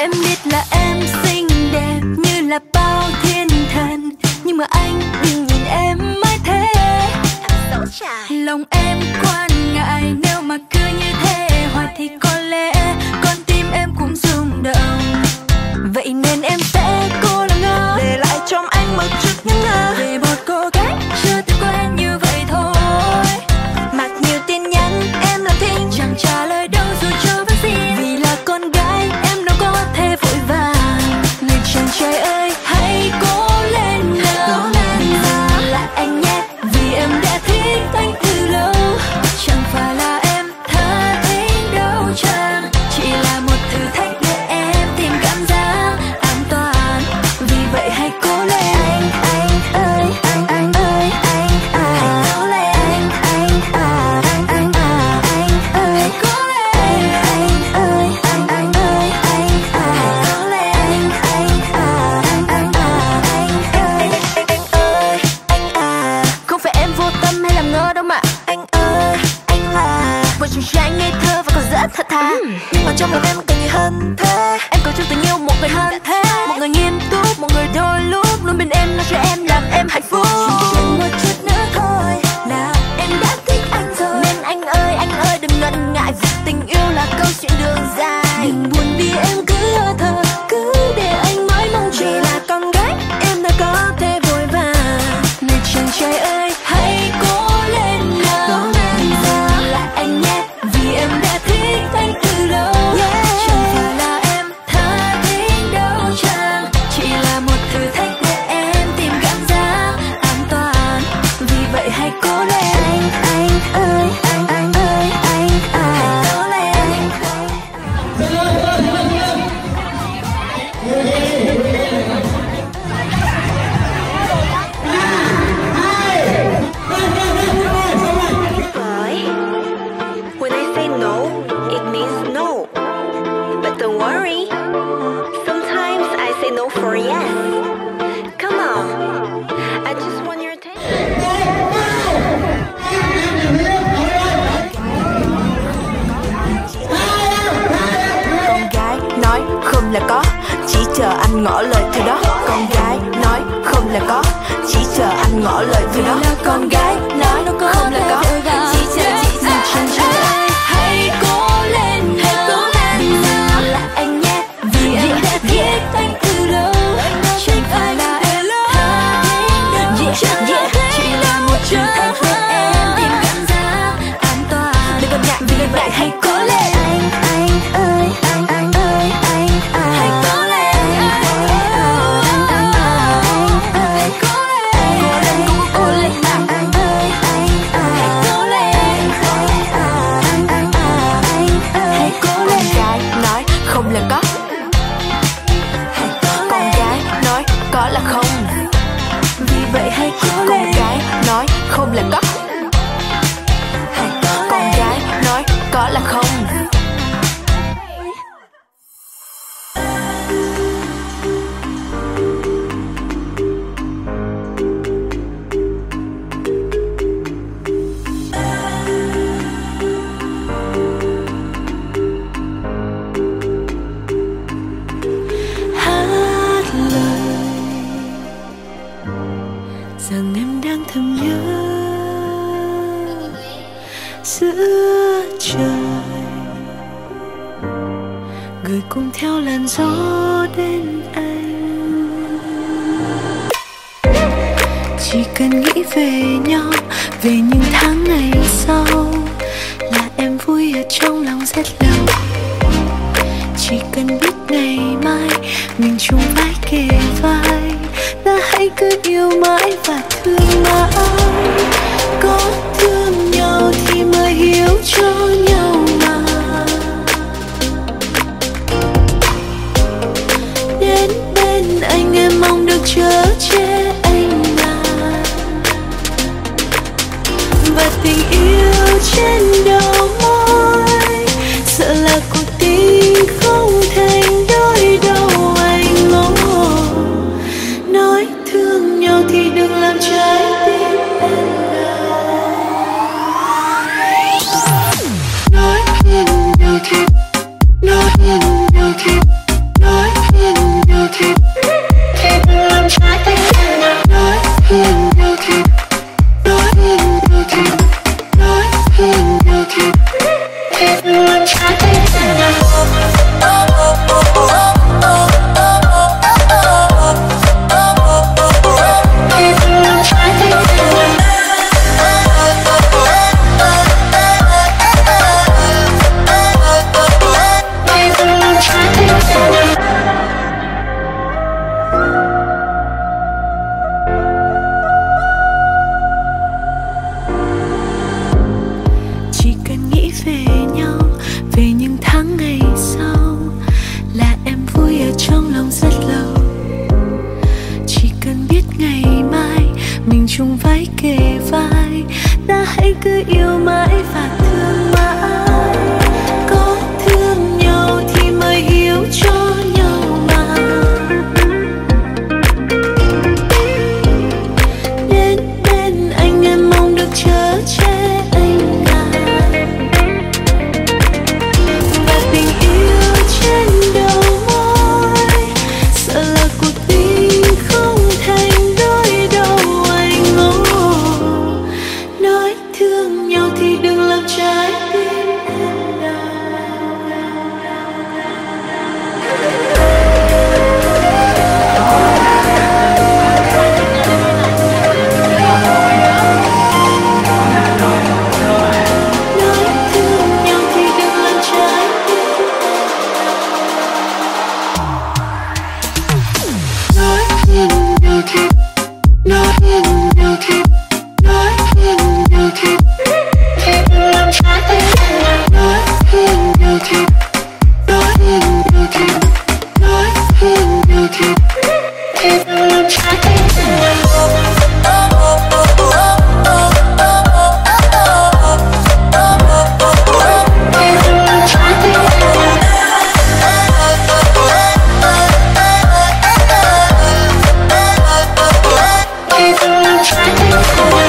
admit say no for yes. Come on. I just want your attention. Con gái nói không là có, chỉ chờ anh ngỏ lời thôi đó. Con gái nói không là có, chỉ chờ anh ngỏ lời thôi đó. Con gái nói không là có. đó là không. Vì vậy hãy cố lên. con gái nói không là có. Con gái nói có là không. giữa trời. Gửi cùng theo làn gió đến anh. Chỉ cần nghĩ về nhau, về những tháng ngày sau, là em vui ở trong lòng rất lâu. Chỉ cần biết ngày mai, mình chung vai kề vai ta hãy cứ yêu mãi và thương mãi. soñar. Chỉ về nhau về những tháng ngày sau. Là em vui ở trong lòng rất lâu. Chỉ cần biết ngày mai mình chung vai kề vai. Ta hãy cứ yêu mãi. I'm oh, oh,